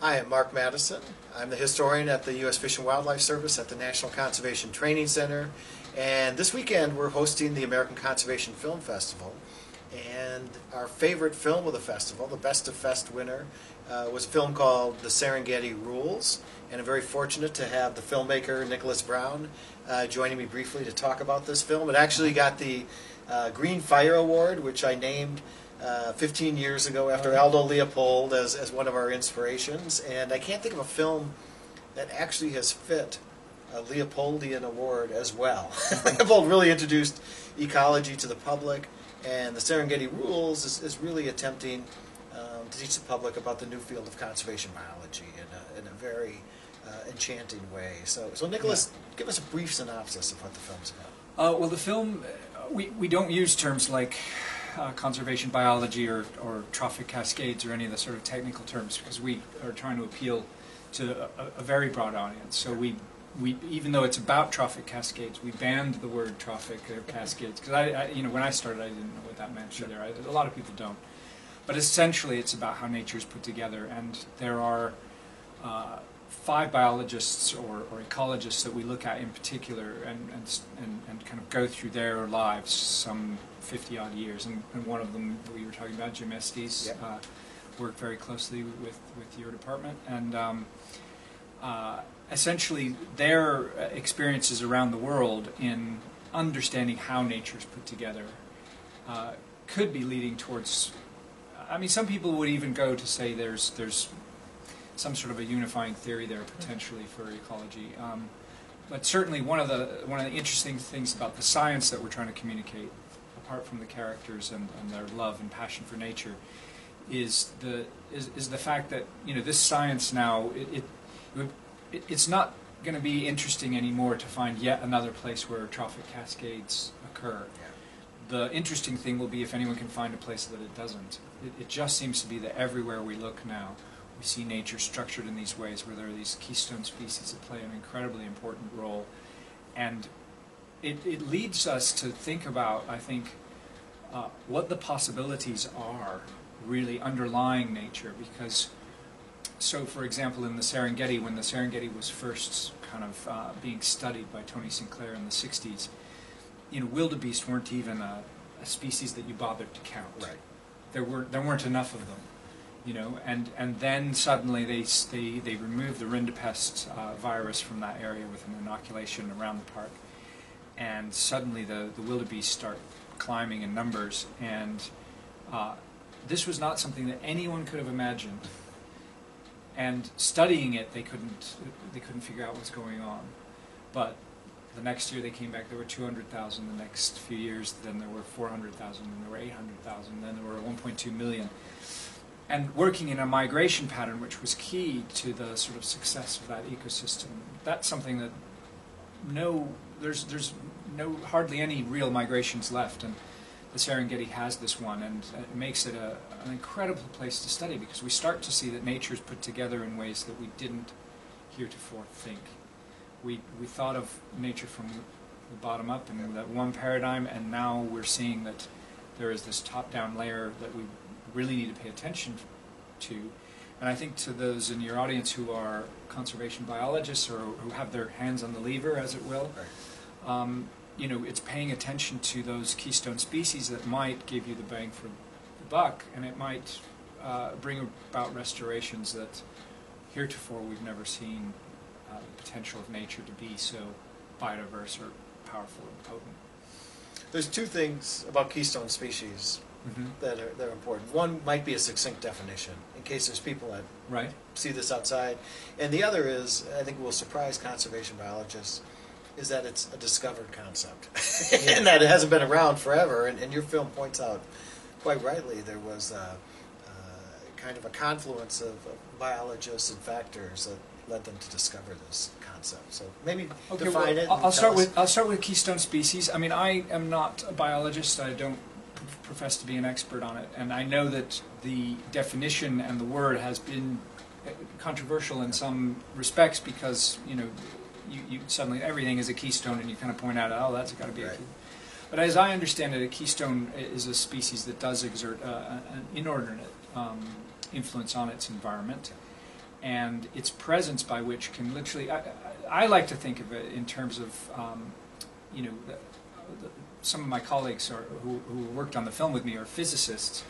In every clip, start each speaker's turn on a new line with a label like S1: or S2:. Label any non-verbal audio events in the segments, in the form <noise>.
S1: Hi, I'm Mark Madison. I'm the historian at the U.S. Fish and Wildlife Service at the National Conservation Training Center. And this weekend we're hosting the American Conservation Film Festival. And our favorite film of the festival, the Best of Fest winner, uh, was a film called The Serengeti Rules. And I'm very fortunate to have the filmmaker Nicolas Brown uh, joining me briefly to talk about this film. It actually got the uh, Green Fire Award, which I named uh, 15 years ago after Aldo Leopold as, as one of our inspirations. And I can't think of a film that actually has fit a Leopoldian award as well. <laughs> Leopold really introduced ecology to the public, and the Serengeti Rules is, is really attempting um, to teach the public about the new field of conservation biology in a, in a very uh, enchanting way. So, so Nicolas, give us a brief synopsis of what the film's about.
S2: Uh, well, the film, we, we don't use terms like uh, conservation biology or, or trophic cascades or any of the sort of technical terms because we are trying to appeal to a, a very broad audience. So we, we, even though it's about trophic cascades, we banned the word trophic or cascades because I, I, you know, when I started, I didn't know what that meant either. I, a lot of people don't. But essentially, it's about how nature is put together, and there are uh, five biologists or, or, ecologists that we look at in particular and, and, and, and, kind of go through their lives some 50 odd years. And, and one of them we were talking about, Jim Estes,
S1: Yeah.
S2: uh, worked very closely with, with your department. And um, uh, essentially, their experiences around the world in understanding how nature is put together uh, could be leading towards. I mean, some people would even go to say there's there's some sort of a unifying theory there potentially for ecology. Um, but certainly, one of the one of the interesting things about the science that we're trying to communicate, apart from the characters and, and their love and passion for nature, is the is, is the fact that you know this science now it, it, it it's not going to be interesting anymore to find yet another place where trophic cascades occur. The interesting thing will be if anyone can find a place that it doesn't. It, it just seems to be that everywhere we look now, we see nature structured in these ways where there are these keystone species that play an incredibly important role. And it, it leads us to think about, I think, uh, what the possibilities are really underlying nature because so for example in the Serengeti when the Serengeti was first kind of uh, being studied by Tony Sinclair in the 60s you know wildebeest weren't even a, a species that you bothered to count
S1: Right.
S2: there were there weren't enough of them you know and and then suddenly they they they removed the rinderpest uh, virus from that area with an inoculation around the park and suddenly the the wildebeest start climbing in numbers and uh, this was not something that anyone could have imagined. And studying it, they couldn't they couldn't figure out what's going on. But the next year they came back, there were 200,000. The next few years, then there were 400,000, then there were 800,000, then there were 1.2 million. And working in a migration pattern, which was key to the sort of success of that ecosystem, that's something that no, there's there's no hardly any real migrations left, and the Serengeti has this one, and it makes it a, an incredible place to study because we start to see that nature is put together in ways that we didn't heretofore think. We, we thought of nature from the bottom up in that one paradigm, and now we're seeing that there is this top-down layer that we really need to pay attention to. And I think to those in your audience who are conservation biologists or who have their hands on the lever, as it will,
S1: Right.
S2: um, you know, it's paying attention to those keystone species that might give you the bang for the buck, and it might uh, bring about restorations that heretofore we've never seen uh, the potential of nature to be so biodiverse or powerful and potent.
S1: There's two things about keystone species
S2: Mm-hmm.
S1: that are, that are important. One might be a succinct definition, in case there's people that
S2: Right?
S1: see this outside. And the other is, I think will surprise conservation biologists, is that it's a discovered concept. <laughs> and that it hasn't been around forever. And, and your film points out, quite rightly, there was a, uh, kind of a confluence of, of biologists and factors that led them to discover this concept. So maybe
S2: Okay,
S1: define
S2: well,
S1: it.
S2: I'll- start
S1: us-
S2: with I'll start with keystone species. I mean, I am not a biologist. I don't profess to be an expert on it, and I know that the definition and the word has been controversial in some respects because you know you, you suddenly everything is a keystone, and you kind of point out, oh, that's got to be a keystone. But as I understand it, a keystone is a species that does exert uh, an inordinate um, influence on its environment, and its presence by which can literally. I, I I like to think of it in terms of, um, you know, the, the, some of my colleagues are, who, who worked on the film with me are physicists,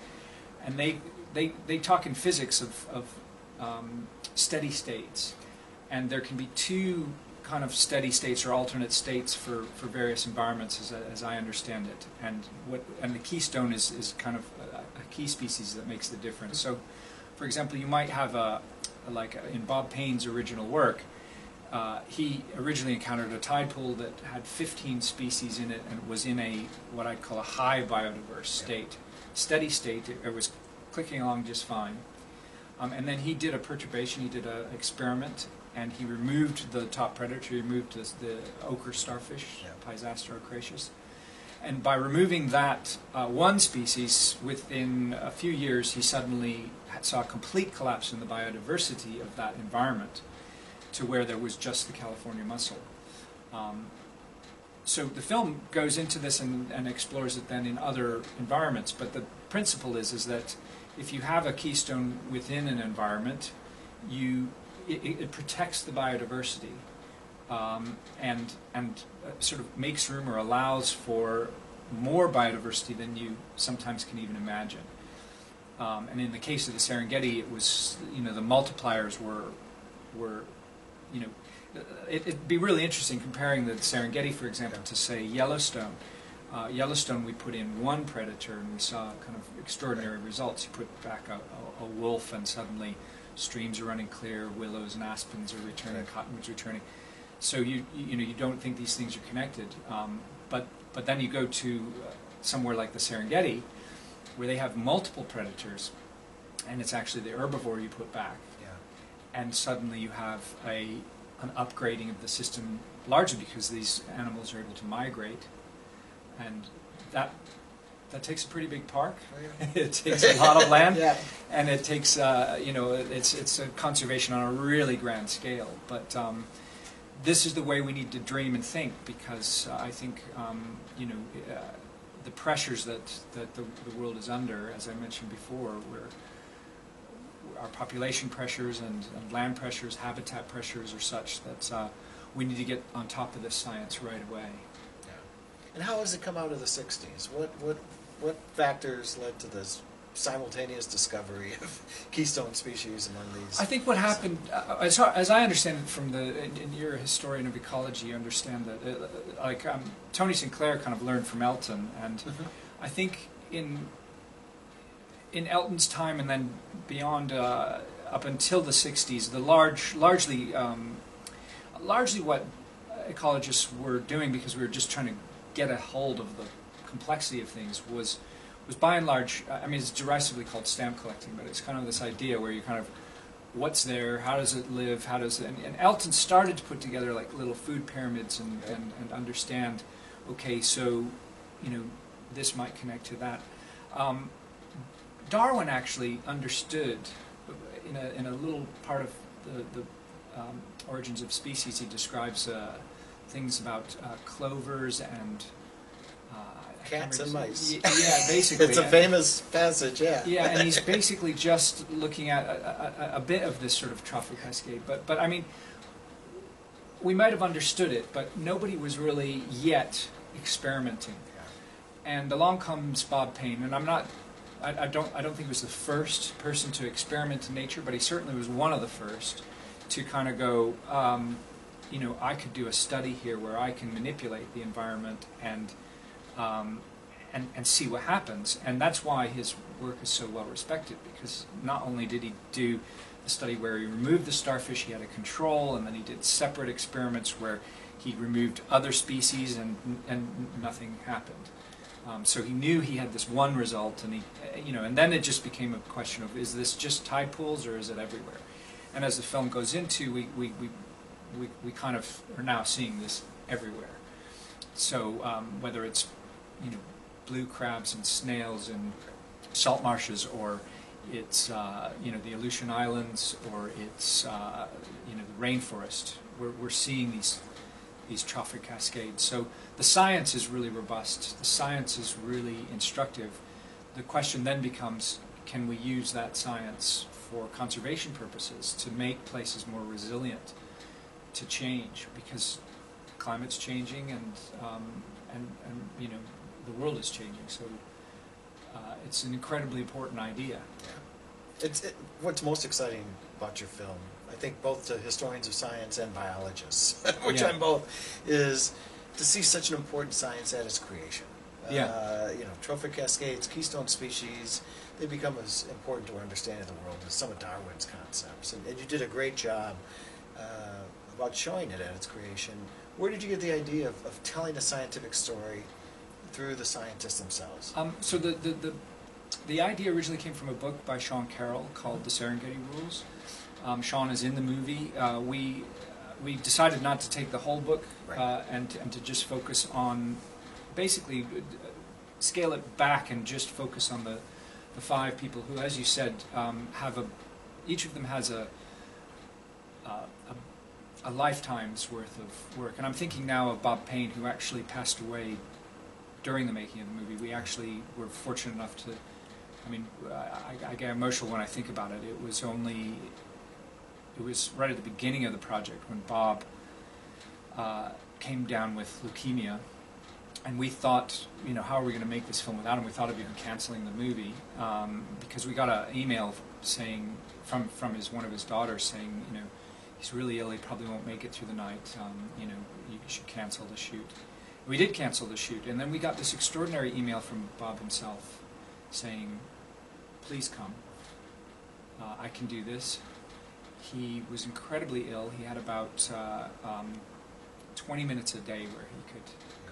S2: and they they, they talk in physics of, of um, steady states, and there can be two kind of steady states or alternate states for, for various environments, as, as I understand it. And what and the keystone is, is kind of a, a key species that makes the difference. So, for example, you might have a like in Bob Paine's original work. Uh, he originally encountered a tide pool that had 15 species in it and was in a what I'd call a high biodiverse state, steady state. It, it was clicking along just fine. Um, and then he did a perturbation. He did an experiment, and he removed the top predator. He removed the, the ochre starfish,
S1: Yeah.
S2: Pisaster. And by removing that uh, one species, within a few years, he suddenly had- saw a complete collapse in the biodiversity of that environment to where there was just the California mussel. Um, so the film goes into this and, and explores it then in other environments, but the principle is is that if you have a keystone within an environment, you it, it protects the biodiversity um, and and uh, sort of makes room or allows for more biodiversity than you sometimes can even imagine. Um, and in the case of the Serengeti, it was you know the multipliers were were you know uh, it, it'd be really interesting comparing the Serengeti, for example, to say Yellowstone. Uh, Yellowstone, we put in one predator and we saw kind of extraordinary results. You put back a, a, a wolf, and suddenly streams are running clear, willows and aspens are returning,
S1: Right.
S2: cottonwoods returning. So you you know you don't think these things are connected, um, but but then you go to uh, somewhere like the Serengeti, where they have multiple predators, and it's actually the herbivore you put back. And suddenly you have a an upgrading of the system largely because these animals are able to migrate and that that takes a pretty big park
S1: Oh, yeah. <laughs>
S2: it takes a lot of land <laughs>
S1: Yeah.
S2: and it takes uh, you know it's it's a conservation on a really grand scale but um, this is the way we need to dream and think because uh, I think um, you know uh, the pressures that that the, the world is under as I mentioned before where our population pressures and, and land pressures, habitat pressures are such that uh, we need to get on top of this science right away.
S1: Yeah. And how has it come out of the '60s? What what what factors led to this simultaneous discovery of <laughs> keystone species among these?
S2: I think what happened, uh, as, as I understand it from the, and, and you're a historian of ecology, you understand that, uh, like um, Tony Sinclair kind of learned from Elton, and
S1: Mhm.
S2: I think in in Elton's time and then beyond, uh, up until the '60s, the large, largely, um, largely what ecologists were doing because we were just trying to get a hold of the complexity of things was was by and large. I mean, it's derisively called stamp collecting, but it's kind of this idea where you kind of what's there, how does it live, how does it, and, and Elton started to put together like little food pyramids and, and, and understand, okay, so, you know, this might connect to that. Um, Darwin actually understood in a, in a little part of the, the um, origins of species, he describes uh, things about uh, clovers and uh,
S1: Cats and mice.
S2: Y- Yeah, basically.
S1: it's a
S2: And-
S1: famous passage. Yeah.
S2: yeah, and he's <laughs> basically just looking at a, a, a bit of this sort of trophic cascade. But, but I mean, we might have understood it, but nobody was really yet experimenting. And along comes Bob Paine, and I'm not, I, I don't, I don't think he was the first person to experiment in nature, but he certainly was one of the first to kind of go, um, you know, I could do a study here where I can manipulate the environment and, um, and, and see what happens. And that's why his work is so well respected, because not only did he do a study where he removed the starfish, he had a control, and then he did separate experiments where he removed other species and, and nothing happened. Um, so he knew he had this one result, and he, you know, and then it just became a question of is this just tide pools or is it everywhere? And as the film goes into, we, we, we, we, we kind of are now seeing this everywhere. So um, whether it's you know blue crabs and snails and salt marshes, or it's uh, you know the Aleutian Islands, or it's uh, you know the rainforest, we're, we're seeing these these trophic cascades. So the science is really robust. The science is really instructive. The question then becomes, can we use that science for conservation purposes to make places more resilient to change because climate's changing and um, and and you know the world is changing. So uh, it's an incredibly important idea.
S1: It's, it, what's most exciting about your film, I think both to historians of science and biologists, <laughs> which
S2: Yeah.
S1: I'm both, is to see such an important science at its creation.
S2: Yeah.
S1: Uh, you know, trophic cascades, keystone species, they become as important to our understanding of the world as some of Darwin's concepts. And, and you did a great job uh, about showing it at its creation. Where did you get the idea of, of telling a scientific story through the scientists themselves?
S2: Um, so the, the, the, the idea originally came from a book by Sean Carroll called The Serengeti Rules. Um, Sean is in the movie. Uh, we, we decided not to take the whole book
S1: Right.
S2: uh, and, and to just focus on, basically, uh, scale it back and just focus on the, the five people who, as you said, um, have a, each of them has a, uh, a, a lifetime's worth of work. And I'm thinking now of Bob Paine, who actually passed away during the making of the movie. We actually were fortunate enough to. I mean, I, I get emotional when I think about it. It was only. It was right at the beginning of the project when Bob uh, came down with leukemia, and we thought, you know, how are we going to make this film without him? We thought of even canceling the movie um, because we got an email saying from from his one of his daughters saying, you know, he's really ill. He probably won't make it through the night. Um, you know, you should cancel the shoot. We did cancel the shoot, and then we got this extraordinary email from Bob himself saying, "Please come. Uh, I can do this." He was incredibly ill. He had about uh, um, 20 minutes a day where he could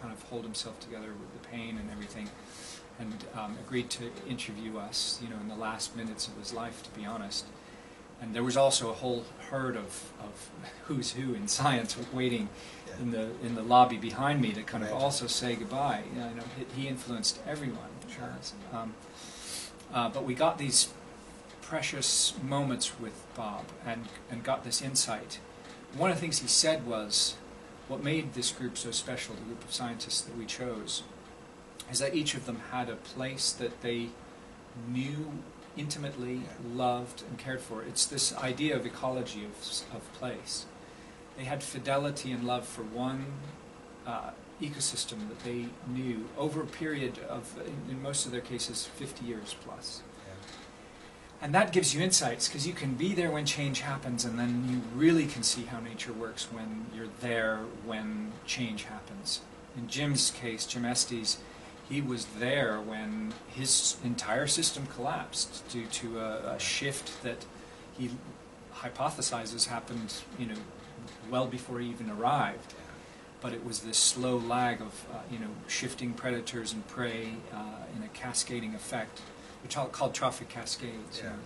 S2: kind of hold himself together with the pain and everything, and um, agreed to interview us. You know, in the last minutes of his life, to be honest. And there was also a whole herd of, of <laughs> who's who in science waiting
S1: Yeah.
S2: in the in the lobby behind me to kind of also say goodbye. You know, he, influenced everyone.
S1: Sure.
S2: Um, uh, but we got these precious moments with Bob and and got this insight. One of the things he said was, what made this group so special, the group of scientists that we chose, is that each of them had a place that they knew intimately, loved, and cared for. It's this idea of ecology of, of place. They had fidelity and love for one uh, ecosystem that they knew over a period of, in, in most of their cases, 50 years plus. And that gives you insights because you can be there when change happens, and then you really can see how nature works when you're there when change happens. In Jim's case, Jim Estes, he was there when his entire system collapsed due to a, a shift that he hypothesizes happened, you know, well before he even arrived. But it was this slow lag of, uh, you know, shifting predators and prey uh, in a cascading effect, which are called trophic cascades. you
S1: Yeah.
S2: know.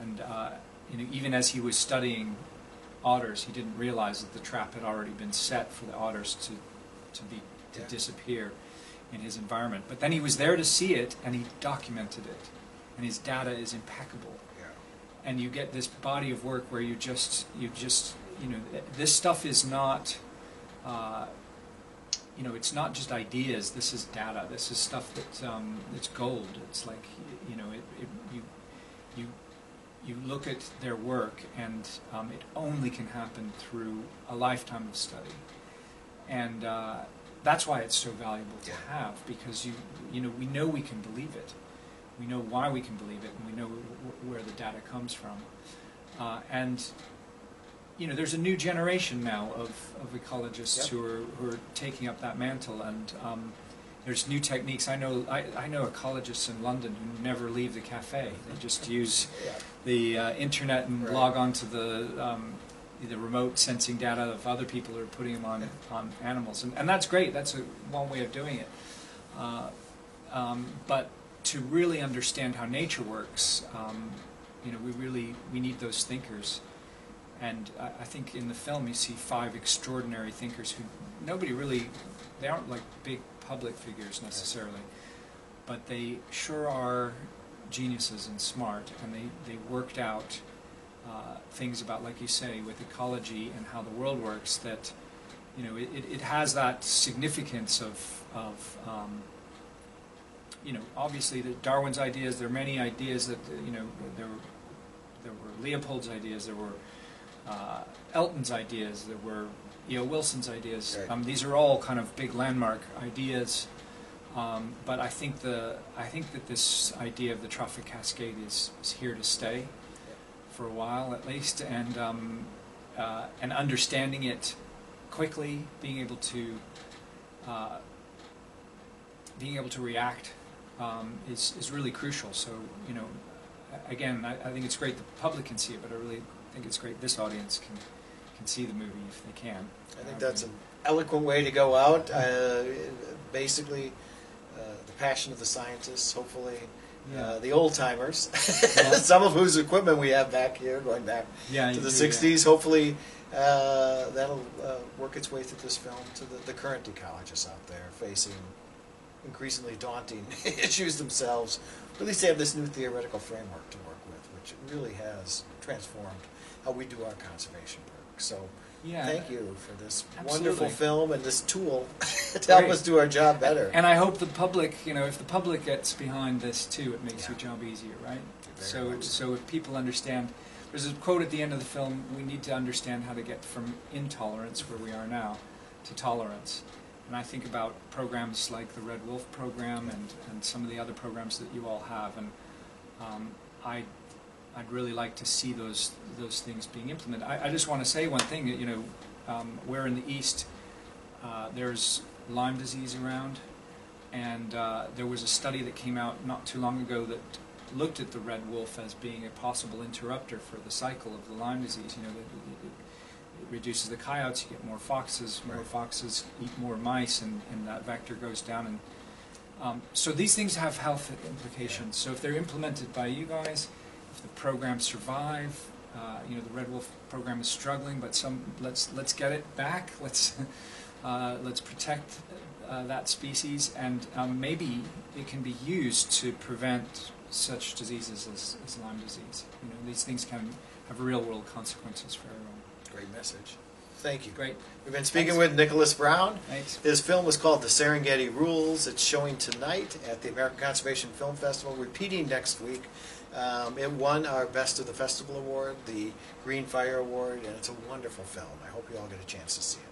S2: And uh, you know, even as he was studying otters, he didn't realize that the trap had already been set for the otters to, to be to
S1: Yeah.
S2: disappear in his environment. But then he was there to see it, and he documented it, and his data is impeccable.
S1: Yeah.
S2: And you get this body of work where you just you just you know th- this stuff is not. Uh, you know, it's not just ideas. This is data. This is stuff that um, it's gold. It's like you know, it, it, you you you look at their work, and um, it only can happen through a lifetime of study, and uh, that's why it's so valuable to have because you you know we know we can believe it, we know why we can believe it, and we know where the data comes from, uh, and you know there's a new generation now of, of ecologists
S1: Yep.
S2: who are who are taking up that mantle, and um, there's new techniques. I know I, I know ecologists in London who never leave the cafe. They just use
S1: Yeah.
S2: the uh, internet and
S1: Right.
S2: log on to the um, the remote sensing data of other people who are putting them on on animals, and, and that's great. That's a, one way of doing it. Uh, um, but to really understand how nature works, um, you know, we really we need those thinkers. And I, I think in the film you see five extraordinary thinkers who nobody really they aren't like big public figures necessarily, but they sure are geniuses and smart, and they, they worked out uh, things about, like you say, with ecology and how the world works that, you know, it, it, has that significance of, of um, you know, obviously the Darwin's ideas, there are many ideas that, you know, there were there were Leopold's ideas, there were uh, Elton's ideas, there were E.O. Wilson's ideas.
S1: Right.
S2: Um, these are all kind of big landmark ideas. Um, but I think the I think that this idea of the trophic cascade is, is here to stay for a while at least, and um, uh, and understanding it quickly, being able to uh, being able to react um, is is really crucial. So you know, again, I, I think it's great the public can see it, but I really think it's great this audience can can see the movie if they can.
S1: I think that's an eloquent way to go out. Uh, basically, uh, the passion of the scientists, hopefully,
S2: Yeah.
S1: uh, the old timers,
S2: Yeah. <laughs>
S1: some of whose equipment we have back here, going back
S2: yeah,
S1: to the
S2: do, yeah.
S1: 60s. Hopefully, uh, that'll uh, work its way through this film to the, the current ecologists out there facing increasingly daunting <laughs> issues themselves. But at least they have this new theoretical framework to work with, which really has transformed how we do our conservation work. So,
S2: Yeah.
S1: thank you for this
S2: Absolutely.
S1: wonderful film and this tool <laughs> to help
S2: Great.
S1: us do our job better.
S2: And I hope the public, you know, if the public gets behind this too, it makes
S1: Yeah.
S2: your job easier, right?
S1: Very
S2: So,
S1: much so.
S2: so if people understand, there's a quote at the end of the film: "We need to understand how to get from intolerance, where we are now, to tolerance." And I think about programs like the Red Wolf program and, and some of the other programs that you all have, and um, I, I'd really like to see those those things being implemented. I, I just want to say one thing. You know, um, where in the East uh, there's Lyme disease around, and uh, there was a study that came out not too long ago that looked at the red wolf as being a possible interrupter for the cycle of the Lyme disease. You know, that it, it, it reduces the coyotes, you get more foxes, more
S1: Right.
S2: foxes eat more mice, and, and that vector goes down. And um, so these things have health implications. So if they're implemented by you guys, if the programs survive, uh, you know, the Red Wolf program is struggling, but some let's let's get it back. <laughs> Let's uh, let's protect uh, that species, and um, maybe it can be used to prevent such diseases as, as Lyme disease. You know, these things can have real world consequences for everyone.
S1: Great message. Thank you.
S2: Great,
S1: We've been speaking
S2: Thanks.
S1: with Nicolas Brown.
S2: thanks.
S1: His film was called The Serengeti Rules. It's showing tonight at the American Conservation Film Festival, repeating next week. Um, it won our Best of the Festival Award, the Green Fire Award, and it's a wonderful film. I hope you all get a chance to see it.